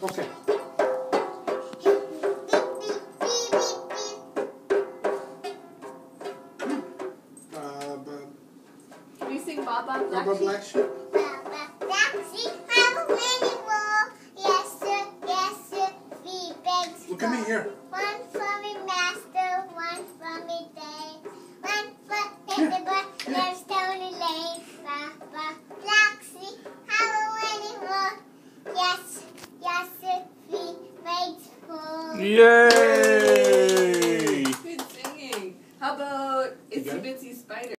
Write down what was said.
Okay. Uh, but Can you sing Baba Black Baba Sheep? Black Sheep. I've a many more. Yes, sir. Yes, sir. We beg to look at me here. One for me master, one for me day. One for in the Yay! Good singing. How about Itsy Bitsy Spider?